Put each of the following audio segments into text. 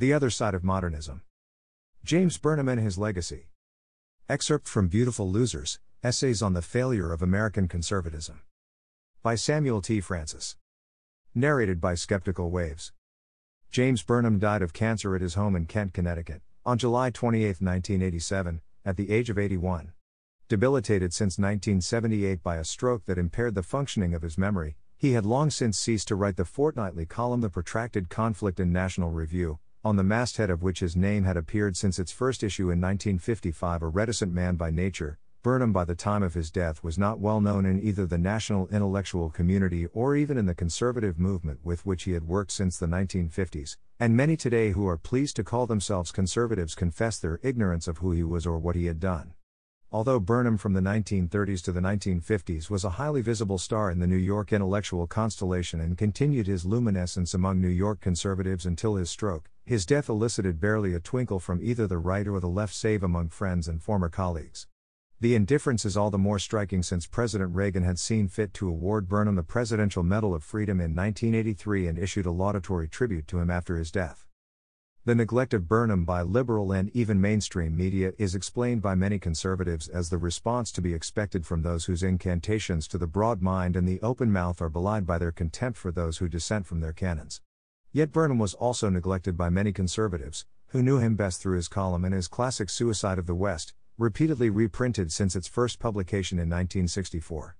The Other Side of Modernism. James Burnham and His Legacy. Excerpt from Beautiful Losers Essays on the Failure of American Conservatism. By Samuel T. Francis. Narrated by Skeptical Waves. James Burnham died of cancer at his home in Kent, Connecticut, on July 28, 1987, at the age of 81. Debilitated since 1978 by a stroke that impaired the functioning of his memory, he had long since ceased to write the fortnightly column The Protracted Conflict in National Review, on the masthead of which his name had appeared since its first issue in 1955. A reticent man by nature, Burnham by the time of his death was not well known in either the national intellectual community or even in the conservative movement with which he had worked since the 1950s, and many today who are pleased to call themselves conservatives confess their ignorance of who he was or what he had done. Although Burnham from the 1930s to the 1950s was a highly visible star in the New York intellectual constellation and continued his luminescence among New York conservatives until his stroke, his death elicited barely a twinkle from either the right or the left save among friends and former colleagues. The indifference is all the more striking since President Reagan had seen fit to award Burnham the Presidential Medal of Freedom in 1983 and issued a laudatory tribute to him after his death. The neglect of Burnham by liberal and even mainstream media is explained by many conservatives as the response to be expected from those whose incantations to the broad mind and the open mouth are belied by their contempt for those who dissent from their canons. Yet Burnham was also neglected by many conservatives, who knew him best through his column in his classic Suicide of the West, repeatedly reprinted since its first publication in 1964.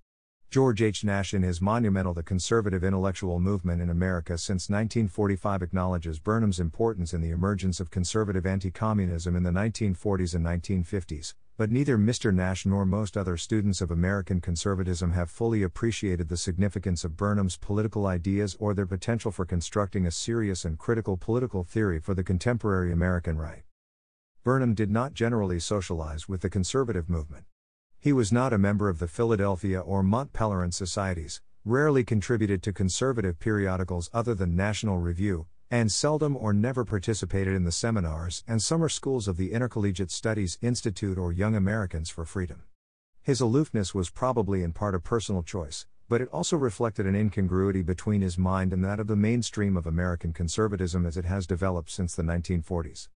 George H. Nash, in his monumental The Conservative Intellectual Movement in America since 1945, acknowledges Burnham's importance in the emergence of conservative anti communism in the 1940s and 1950s, but neither Mr. Nash nor most other students of American conservatism have fully appreciated the significance of Burnham's political ideas or their potential for constructing a serious and critical political theory for the contemporary American right. Burnham did not generally socialize with the conservative movement. He was not a member of the Philadelphia or Mont Pelerin societies, rarely contributed to conservative periodicals other than National Review, and seldom or never participated in the seminars and summer schools of the Intercollegiate Studies Institute or Young Americans for Freedom. His aloofness was probably in part a personal choice, but it also reflected an incongruity between his mind and that of the mainstream of American conservatism as it has developed since the 1940s.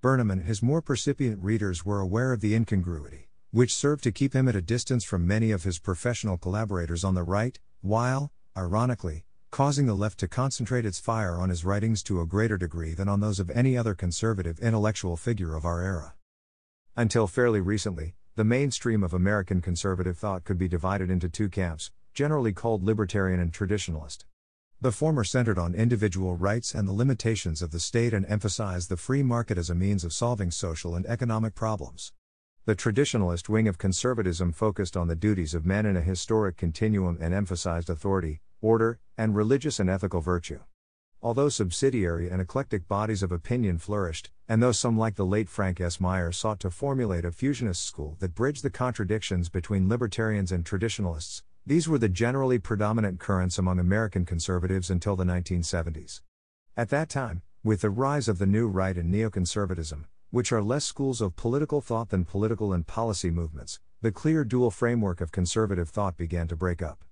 Burnham and his more percipient readers were aware of the incongruity which served to keep him at a distance from many of his professional collaborators on the right, while, ironically, causing the left to concentrate its fire on his writings to a greater degree than on those of any other conservative intellectual figure of our era. Until fairly recently, the mainstream of American conservative thought could be divided into two camps, generally called libertarian and traditionalist. The former centered on individual rights and the limitations of the state and emphasized the free market as a means of solving social and economic problems. The traditionalist wing of conservatism focused on the duties of men in a historic continuum and emphasized authority, order, and religious and ethical virtue. Although subsidiary and eclectic bodies of opinion flourished, and though some like the late Frank S. Meyer sought to formulate a fusionist school that bridged the contradictions between libertarians and traditionalists, these were the generally predominant currents among American conservatives until the 1970s. At that time, with the rise of the new right and neoconservatism, which are less schools of political thought than political and policy movements, the clear dual framework of conservative thought began to break up.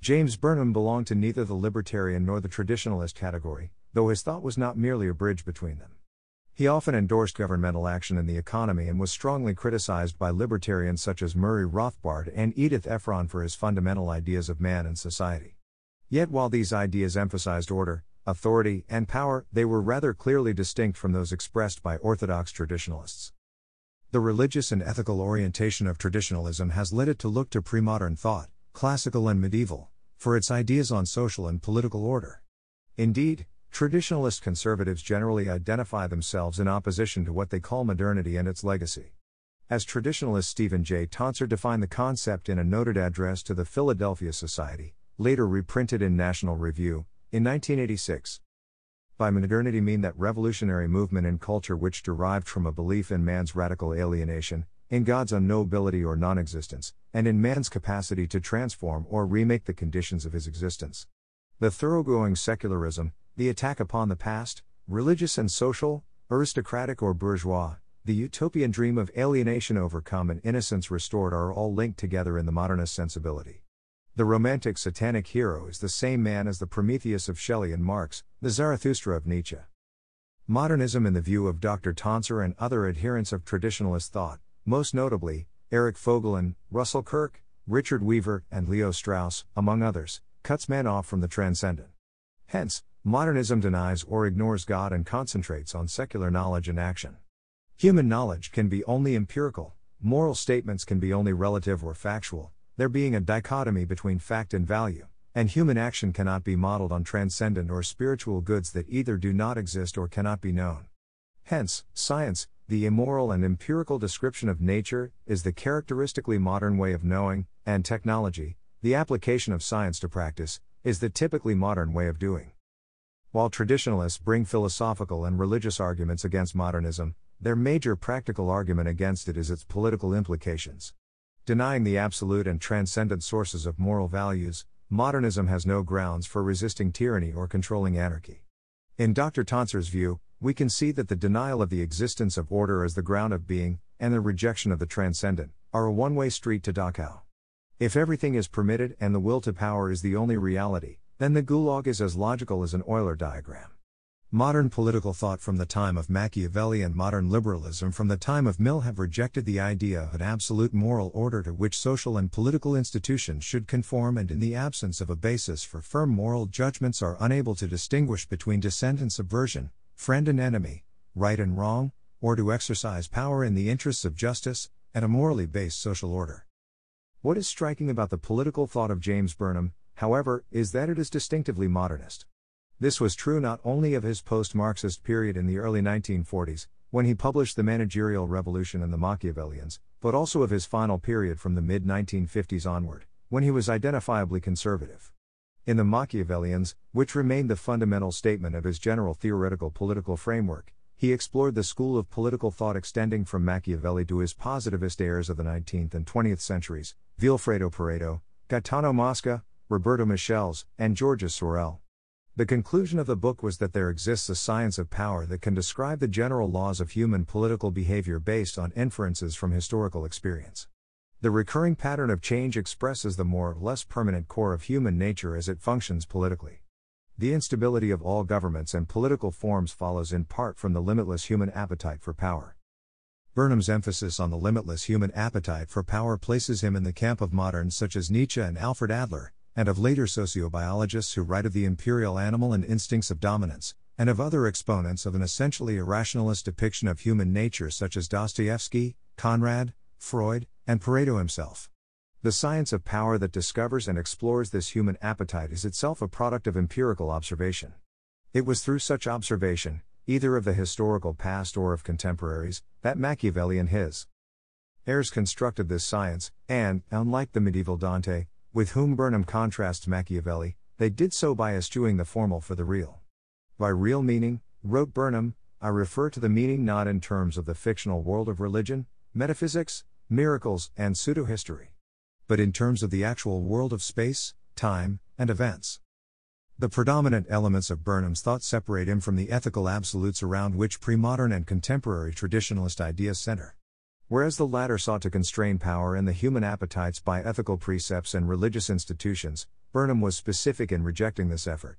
James Burnham belonged to neither the libertarian nor the traditionalist category, though his thought was not merely a bridge between them. He often endorsed governmental action in the economy and was strongly criticized by libertarians such as Murray Rothbard and Edith Efron for his fundamental ideas of man and society. Yet while these ideas emphasized order, authority, and power, they were rather clearly distinct from those expressed by Orthodox traditionalists. The religious and ethical orientation of traditionalism has led it to look to pre modern thought, classical and medieval, for its ideas on social and political order. Indeed, traditionalist conservatives generally identify themselves in opposition to what they call modernity and its legacy. As traditionalist Stephen J. Tonsor defined the concept in a noted address to the Philadelphia Society, later reprinted in National Review, in 1986, by modernity mean that revolutionary movement in culture which derived from a belief in man's radical alienation, in God's unknowability or non existence, and in man's capacity to transform or remake the conditions of his existence. The thoroughgoing secularism, the attack upon the past, religious and social, aristocratic or bourgeois, the utopian dream of alienation overcome and innocence restored are all linked together in the modernist sensibility. The romantic satanic hero is the same man as the Prometheus of Shelley and Marx, the Zarathustra of Nietzsche. Modernism in the view of Dr. Tonsor and other adherents of traditionalist thought, most notably, Eric Voegelin, Russell Kirk, Richard Weaver, and Leo Strauss, among others, cuts man off from the transcendent. Hence, modernism denies or ignores God and concentrates on secular knowledge and action. Human knowledge can be only empirical, moral statements can be only relative or factual, there being a dichotomy between fact and value, and human action cannot be modeled on transcendent or spiritual goods that either do not exist or cannot be known. Hence, science, the immoral and empirical description of nature, is the characteristically modern way of knowing, and technology, the application of science to practice, is the typically modern way of doing. While traditionalists bring philosophical and religious arguments against modernism, their major practical argument against it is its political implications. Denying the absolute and transcendent sources of moral values, modernism has no grounds for resisting tyranny or controlling anarchy. In Dr. Tonsor's view, we can see that the denial of the existence of order as the ground of being, and the rejection of the transcendent, are a one way street to Dachau. If everything is permitted and the will to power is the only reality, then the Gulag is as logical as an Euler diagram. Modern political thought from the time of Machiavelli and modern liberalism from the time of Mill have rejected the idea of an absolute moral order to which social and political institutions should conform and in the absence of a basis for firm moral judgments are unable to distinguish between dissent and subversion, friend and enemy, right and wrong, or to exercise power in the interests of justice and a morally based social order. What is striking about the political thought of James Burnham, however, is that it is distinctively modernist. This was true not only of his post Marxist period in the early 1940s, when he published The Managerial Revolution and the Machiavellians, but also of his final period from the mid 1950s onward, when he was identifiably conservative. In The Machiavellians, which remained the fundamental statement of his general theoretical political framework, he explored the school of political thought extending from Machiavelli to his positivist heirs of the 19th and 20th centuries, Vilfredo Pareto, Gaetano Mosca, Roberto Michels, and Georges Sorel. The conclusion of the book was that there exists a science of power that can describe the general laws of human political behavior based on inferences from historical experience. The recurring pattern of change expresses the more or less permanent core of human nature as it functions politically. The instability of all governments and political forms follows in part from the limitless human appetite for power. Burnham's emphasis on the limitless human appetite for power places him in the camp of moderns such as Nietzsche and Alfred Adler, and of later sociobiologists who write of the imperial animal and instincts of dominance, and of other exponents of an essentially irrationalist depiction of human nature such as Dostoevsky, Conrad, Freud, and Pareto himself. The science of power that discovers and explores this human appetite is itself a product of empirical observation. It was through such observation, either of the historical past or of contemporaries, that Machiavelli and his heirs constructed this science, and, unlike the medieval Dante, with whom Burnham contrasts Machiavelli, they did so by eschewing the formal for the real. By real meaning, wrote Burnham, I refer to the meaning not in terms of the fictional world of religion, metaphysics, miracles, and pseudo history, but in terms of the actual world of space, time, and events. The predominant elements of Burnham's thought separate him from the ethical absolutes around which pre modern and contemporary traditionalist ideas center. Whereas the latter sought to constrain power and the human appetites by ethical precepts and religious institutions, Burnham was specific in rejecting this effort.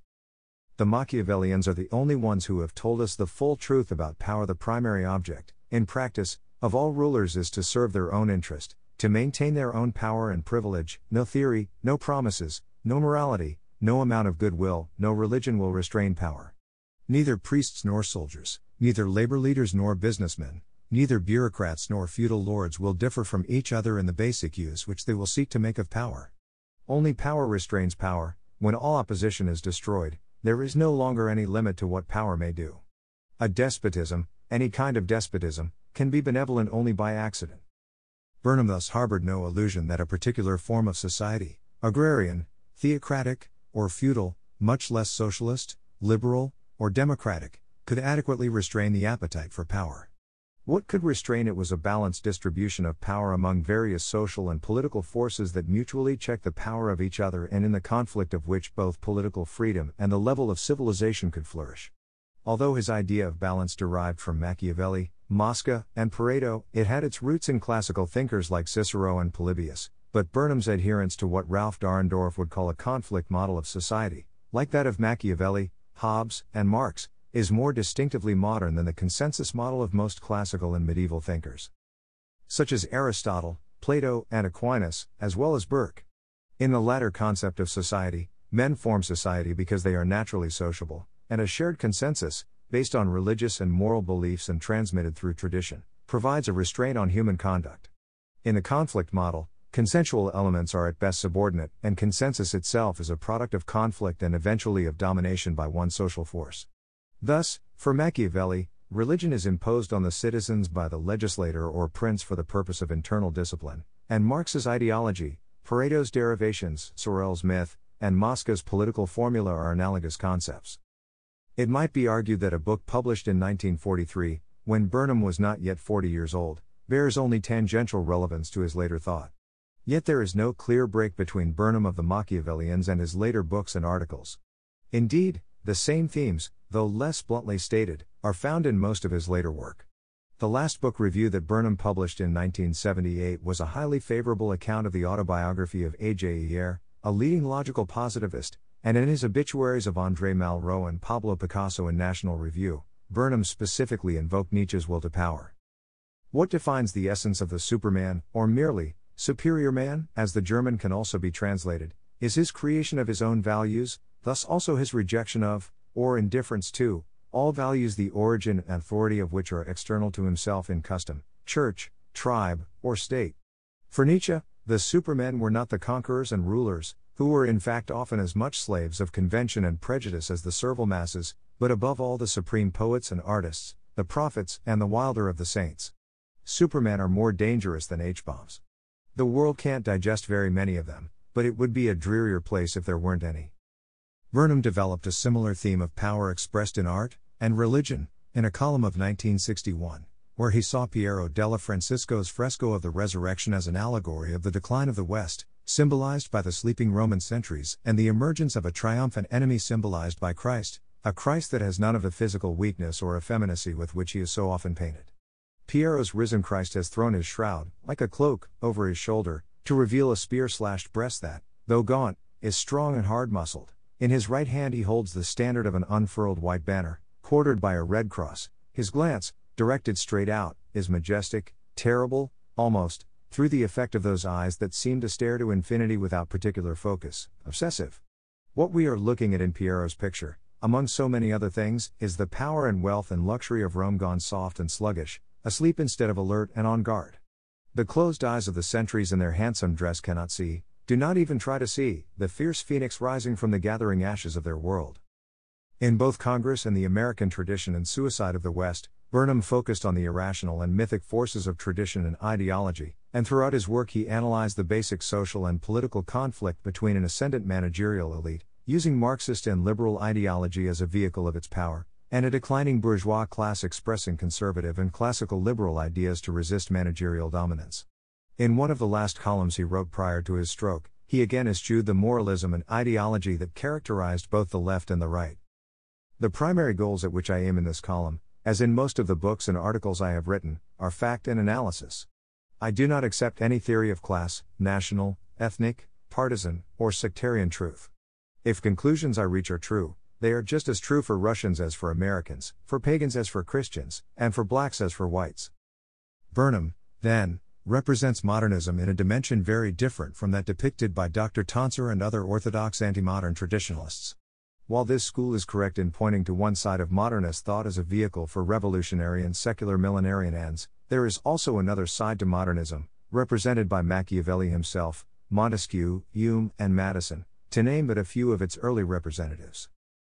The Machiavellians are the only ones who have told us the full truth about power. The primary object, in practice, of all rulers is to serve their own interest, to maintain their own power and privilege. No theory, no promises, no morality, no amount of goodwill, no religion will restrain power. Neither priests nor soldiers, neither labor leaders nor businessmen, neither bureaucrats nor feudal lords will differ from each other in the basic use which they will seek to make of power. Only power restrains power, when all opposition is destroyed, there is no longer any limit to what power may do. A despotism, any kind of despotism, can be benevolent only by accident. Burnham thus harbored no illusion that a particular form of society, agrarian, theocratic, or feudal, much less socialist, liberal, or democratic, could adequately restrain the appetite for power. What could restrain it was a balanced distribution of power among various social and political forces that mutually check the power of each other and in the conflict of which both political freedom and the level of civilization could flourish. Although his idea of balance derived from Machiavelli, Mosca, and Pareto, it had its roots in classical thinkers like Cicero and Polybius, but Burnham's adherence to what Ralph Dahrendorf would call a conflict model of society, like that of Machiavelli, Hobbes, and Marx, is more distinctively modern than the consensus model of most classical and medieval thinkers, such as Aristotle, Plato, and Aquinas, as well as Burke. In the latter concept of society, men form society because they are naturally sociable, and a shared consensus, based on religious and moral beliefs and transmitted through tradition, provides a restraint on human conduct. In the conflict model, consensual elements are at best subordinate, and consensus itself is a product of conflict and eventually of domination by one social force. Thus, for Machiavelli, religion is imposed on the citizens by the legislator or prince for the purpose of internal discipline, and Marx's ideology, Pareto's derivations, Sorel's myth, and Mosca's political formula are analogous concepts. It might be argued that a book published in 1943, when Burnham was not yet 40 years old, bears only tangential relevance to his later thought. Yet there is no clear break between Burnham of the Machiavellians and his later books and articles. Indeed, the same themes, though less bluntly stated, are found in most of his later work. The last book review that Burnham published in 1978 was a highly favorable account of the autobiography of A.J. Ayer, a leading logical positivist, and in his obituaries of André Malraux and Pablo Picasso in National Review, Burnham specifically invoked Nietzsche's will to power. What defines the essence of the Superman, or merely, superior man, as the German can also be translated, is his creation of his own values, thus also his rejection of, or indifference to, all values the origin and authority of which are external to himself in custom, church, tribe, or state. For Nietzsche, the supermen were not the conquerors and rulers, who were in fact often as much slaves of convention and prejudice as the servile masses, but above all the supreme poets and artists, the prophets, and the wilder of the saints. Supermen are more dangerous than H bombs. The world can't digest very many of them, but it would be a drearier place if there weren't any. Burnham developed a similar theme of power expressed in art and religion in a column of 1961, where he saw Piero della Francesca's fresco of the Resurrection as an allegory of the decline of the West, symbolized by the sleeping Roman sentries, and the emergence of a triumphant enemy symbolized by Christ, a Christ that has none of the physical weakness or effeminacy with which he is so often painted. Piero's risen Christ has thrown his shroud, like a cloak, over his shoulder, to reveal a spear slashed breast that, though gaunt, is strong and hard muscled. In his right hand he holds the standard of an unfurled white banner, quartered by a red cross. His glance, directed straight out, is majestic, terrible, almost, through the effect of those eyes that seem to stare to infinity without particular focus, obsessive. What we are looking at in Piero's picture, among so many other things, is the power and wealth and luxury of Rome gone soft and sluggish, asleep instead of alert and on guard. The closed eyes of the sentries in their handsome dress cannot see, do not even try to see, the fierce phoenix rising from the gathering ashes of their world. In both Congress and the American tradition and suicide of the West, Burnham focused on the irrational and mythic forces of tradition and ideology, and throughout his work he analyzed the basic social and political conflict between an ascendant managerial elite, using Marxist and liberal ideology as a vehicle of its power, and a declining bourgeois class expressing conservative and classical liberal ideas to resist managerial dominance. In one of the last columns he wrote prior to his stroke, he again eschewed the moralism and ideology that characterized both the left and the right. The primary goals at which I aim in this column, as in most of the books and articles I have written, are fact and analysis. I do not accept any theory of class, national, ethnic, partisan, or sectarian truth. If conclusions I reach are true, they are just as true for Russians as for Americans, for pagans as for Christians, and for blacks as for whites. Burnham, then, represents modernism in a dimension very different from that depicted by Dr. Tonsor and other orthodox anti-modern traditionalists. While this school is correct in pointing to one side of modernist thought as a vehicle for revolutionary and secular millenarian ends, there is also another side to modernism, represented by Machiavelli himself, Montesquieu, Hume, and Madison, to name but a few of its early representatives.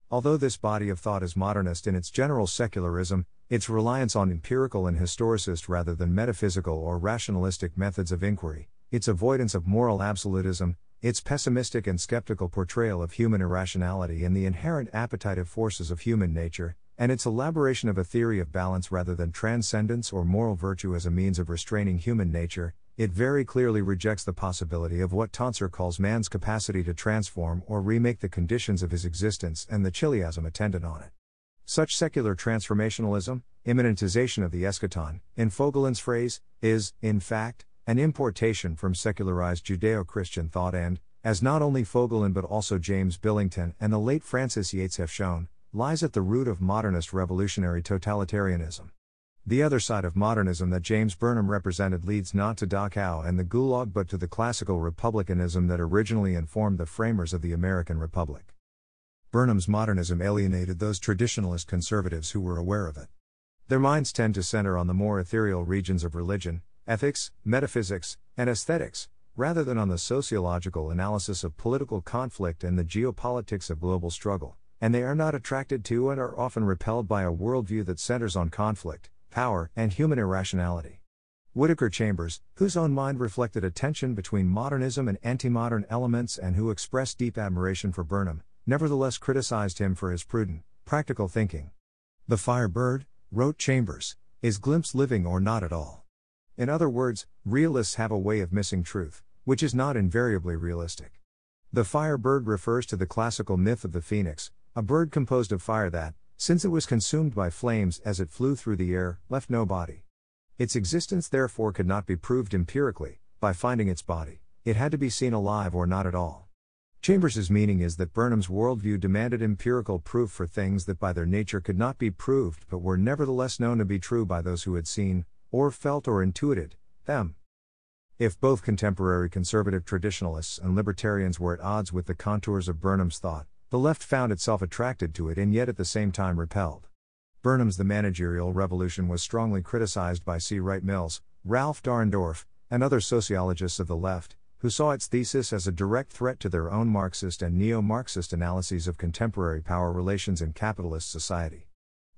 Although this body of thought is modernist in its general secularism, its reliance on empirical and historicist rather than metaphysical or rationalistic methods of inquiry, its avoidance of moral absolutism, its pessimistic and skeptical portrayal of human irrationality and the inherent appetitive forces of human nature, and its elaboration of a theory of balance rather than transcendence or moral virtue as a means of restraining human nature, it very clearly rejects the possibility of what Tonsor calls man's capacity to transform or remake the conditions of his existence and the chiliasm attendant on it. Such secular transformationalism, immanentization of the eschaton, in Voegelin's phrase, is, in fact, an importation from secularized Judeo Christian thought and, as not only Voegelin but also James Billington and the late Frances Yates have shown, lies at the root of modernist revolutionary totalitarianism. The other side of modernism that James Burnham represented leads not to Dachau and the Gulag but to the classical republicanism that originally informed the framers of the American Republic. Burnham's modernism alienated those traditionalist conservatives who were aware of it. Their minds tend to center on the more ethereal regions of religion, ethics, metaphysics, and aesthetics, rather than on the sociological analysis of political conflict and the geopolitics of global struggle, and they are not attracted to and are often repelled by a worldview that centers on conflict, power, and human irrationality. Whittaker Chambers, whose own mind reflected a tension between modernism and anti modern elements and who expressed deep admiration for Burnham, nevertheless criticized him for his prudent, practical thinking. The Firebird, wrote Chambers, is glimpse living or not at all. In other words, realists have a way of missing truth, which is not invariably realistic. The Firebird refers to the classical myth of the phoenix, a bird composed of fire that, since it was consumed by flames as it flew through the air, left no body. Its existence therefore could not be proved empirically, by finding its body, it had to be seen alive or not at all. Chambers's meaning is that Burnham's worldview demanded empirical proof for things that by their nature could not be proved but were nevertheless known to be true by those who had seen, or felt or intuited, them. If both contemporary conservative traditionalists and libertarians were at odds with the contours of Burnham's thought, the left found itself attracted to it and yet at the same time repelled. Burnham's The Managerial Revolution was strongly criticized by C. Wright Mills, Ralph Dahrendorf, and other sociologists of the left, who saw its thesis as a direct threat to their own Marxist and neo Marxist analyses of contemporary power relations in capitalist society.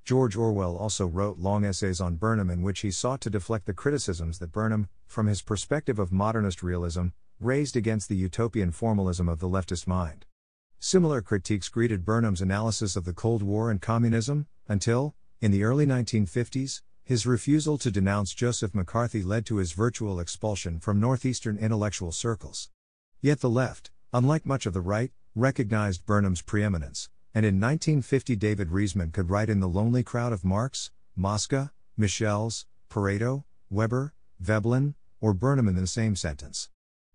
George Orwell also wrote long essays on Burnham in which he sought to deflect the criticisms that Burnham, from his perspective of modernist realism, raised against the utopian formalism of the leftist mind. Similar critiques greeted Burnham's analysis of the Cold War and communism, until, in the early 1950s, his refusal to denounce Joseph McCarthy led to his virtual expulsion from Northeastern intellectual circles. Yet the left, unlike much of the right, recognized Burnham's preeminence, and in 1950 David Riesman could write in The Lonely Crowd of Marx, Mosca, Michels, Pareto, Weber, Veblen, or Burnham in the same sentence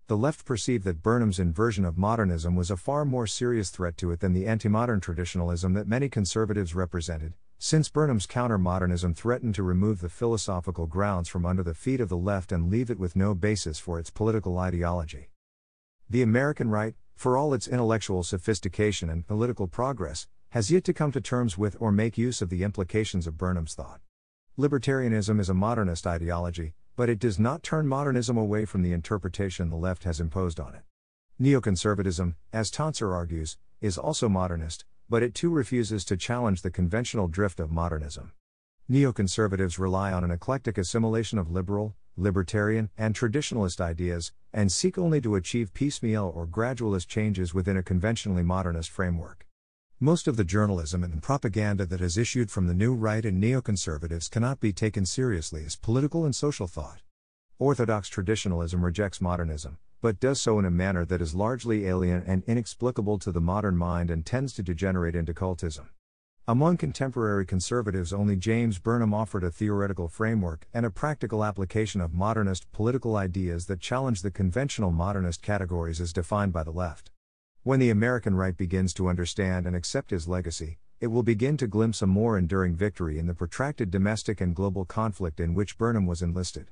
the left perceived that Burnham's inversion of modernism was a far more serious threat to it than the anti modern traditionalism that many conservatives represented, since Burnham's counter modernism threatened to remove the philosophical grounds from under the feet of the left and leave it with no basis for its political ideology. The American right, for all its intellectual sophistication and political progress, has yet to come to terms with or make use of the implications of Burnham's thought. Libertarianism is a modernist ideology, but it does not turn modernism away from the interpretation the left has imposed on it. Neoconservatism, as Tonsor argues, is also modernist, but it too refuses to challenge the conventional drift of modernism. Neoconservatives rely on an eclectic assimilation of liberal, libertarian, and traditionalist ideas, and seek only to achieve piecemeal or gradualist changes within a conventionally modernist framework. Most of the journalism and propaganda that has issued from the new right and neoconservatives cannot be taken seriously as political and social thought. Orthodox traditionalism rejects modernism, but does so in a manner that is largely alien and inexplicable to the modern mind and tends to degenerate into cultism. Among contemporary conservatives, only James Burnham offered a theoretical framework and a practical application of modernist political ideas that challenge the conventional modernist categories as defined by the left. When the American right begins to understand and accept his legacy, it will begin to glimpse a more enduring victory in the protracted domestic and global conflict in which Burnham was enlisted.